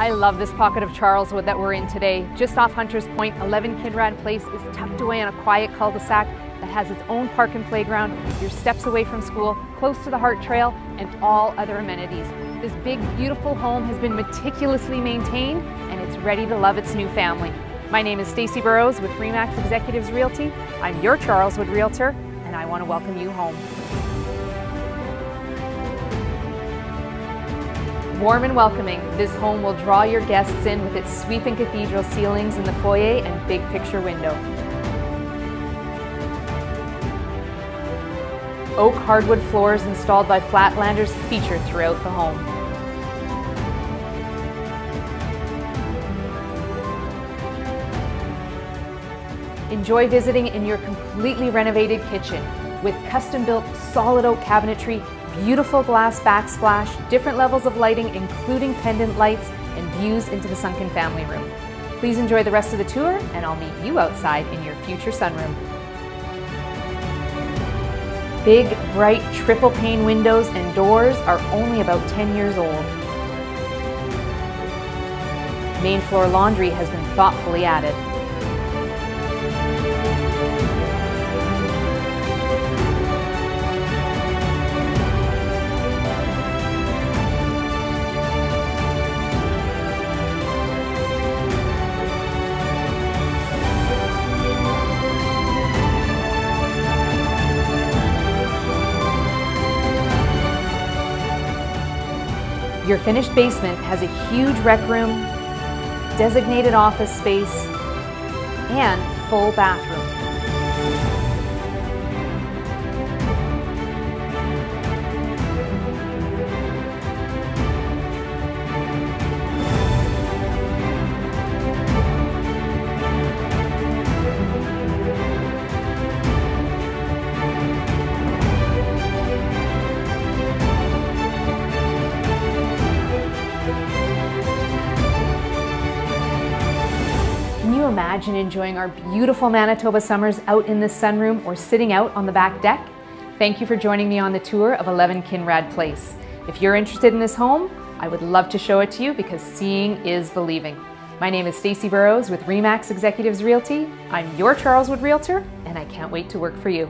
I love this pocket of Charleswood that we're in today. Just off Hunters Point, 11 Kinrad Place is tucked away in a quiet cul-de-sac that has its own park and playground, your steps away from school, close to the Harte Trail, and all other amenities. This big, beautiful home has been meticulously maintained and it's ready to love its new family. My name is Stacey Burrows with RE/MAX Executives Realty. I'm your Charleswood Realtor and I want to welcome you home. Warm and welcoming, this home will draw your guests in with its sweeping cathedral ceilings in the foyer and big picture window. Oak hardwood floors installed by Flatlanders feature throughout the home. Enjoy visiting in your completely renovated kitchen with custom-built solid oak cabinetry, beautiful glass backsplash, different levels of lighting including pendant lights, and views into the sunken family room. Please enjoy the rest of the tour and I'll meet you outside in your future sunroom. Big, bright, triple pane windows and doors are only about 10 years old. Main floor laundry has been thoughtfully added. Your finished basement has a huge rec room, designated office space, and full bathroom. Imagine enjoying our beautiful Manitoba summers out in this sunroom or sitting out on the back deck? Thank you for joining me on the tour of 11 Kinrad Place. If you're interested in this home, I would love to show it to you because seeing is believing. My name is Stacey Burrows with RE/MAX Executives Realty. I'm your Charleswood Realtor and I can't wait to work for you.